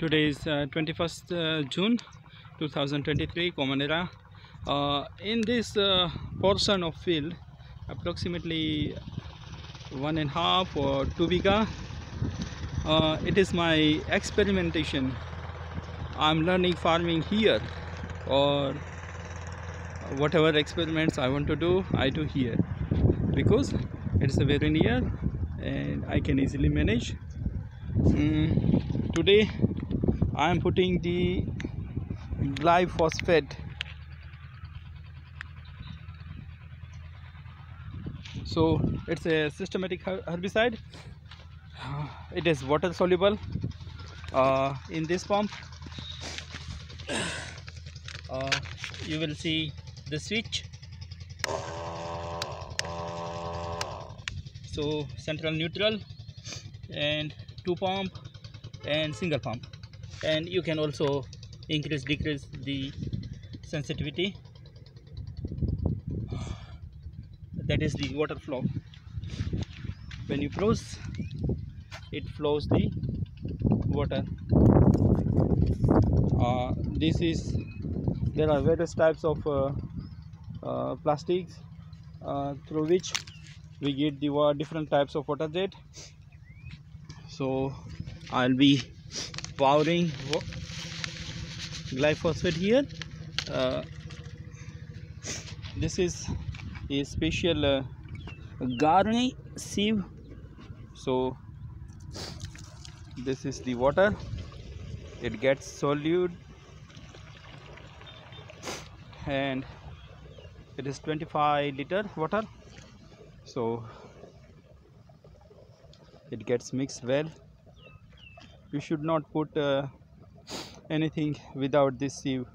Today is uh, 21st uh, June 2023, Common Era. Uh, in this uh, portion of field, approximately one and a half or two bigha, uh, it is my experimentation. I'm learning farming here, or whatever experiments I want to do, I do here because it's a very near and I can easily manage. Mm, today I am putting the glyphosate. So it's a systematic herbicide. It is water soluble uh, in this pump. Uh, you will see the switch. So central neutral and two pump and single pump and you can also increase decrease the sensitivity. That is the water flow. When you close it flows the water. Uh, this is there are various types of uh, uh, plastics uh, through which we get the different types of water jet. So i'll be powering wa- glyphosate here. Uh, this is a special uh, garni sieve. So this is the water. It gets solute and it is 25 liter water. So it gets mixed well you should not put uh, anything without this sieve